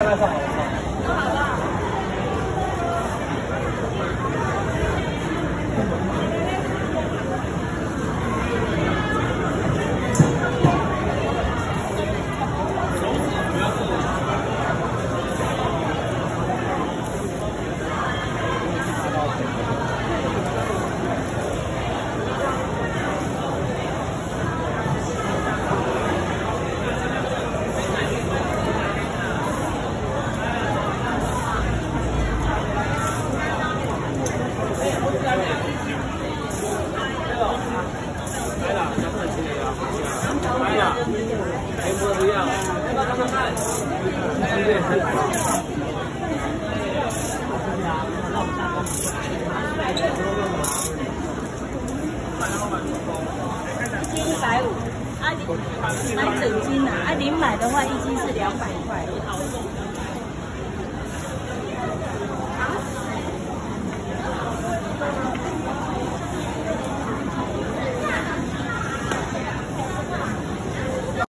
大家唱好了一斤一百五，阿林整斤呐，阿林买的话一斤是两百块。